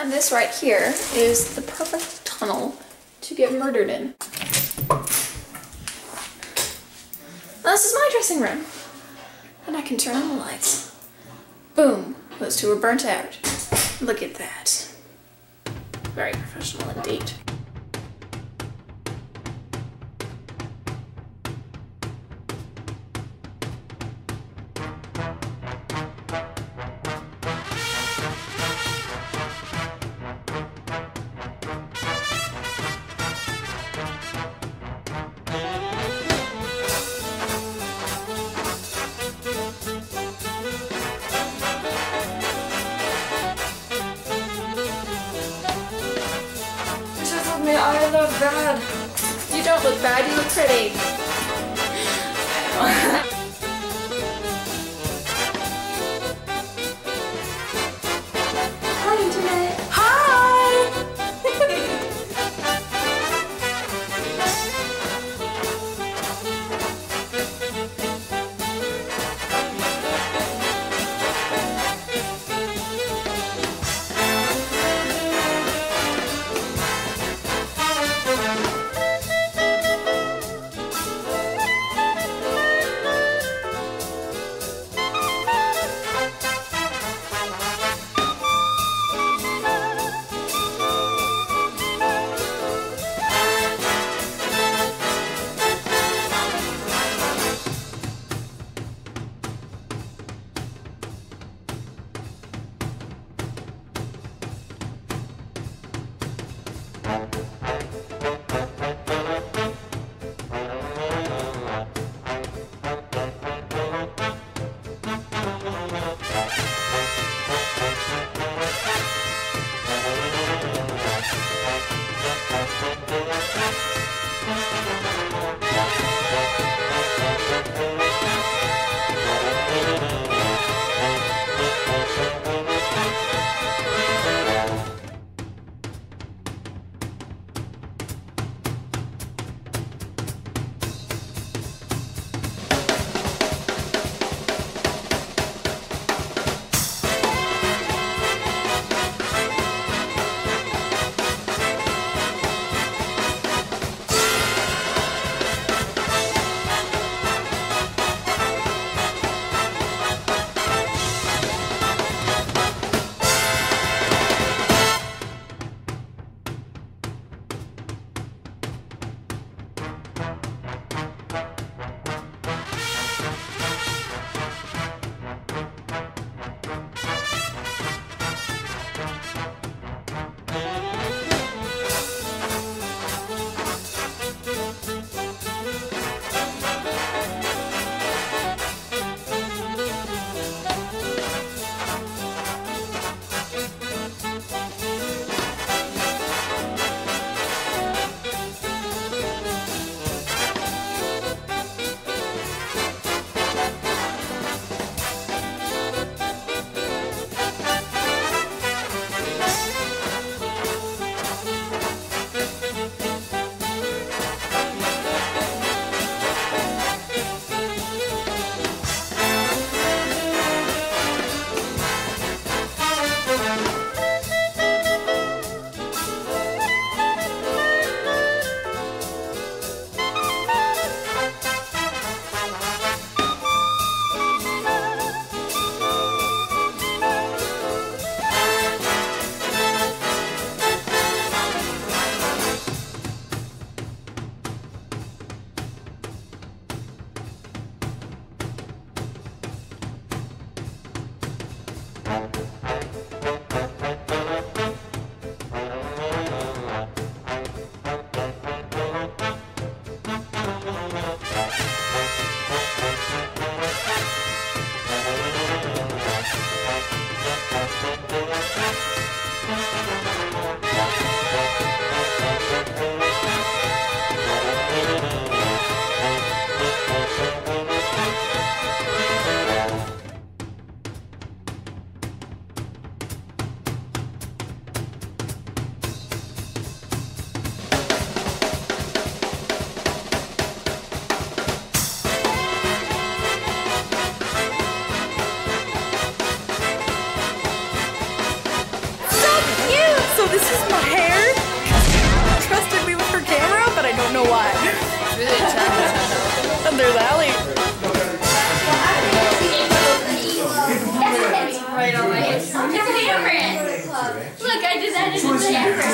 And this right here is the perfect tunnel to get murdered in. Now, this is my dressing room. And I can turn on the lights. Boom, those two are burnt out. Look at that. Very professional indeed. I look bad. You don't look bad, you look pretty. Did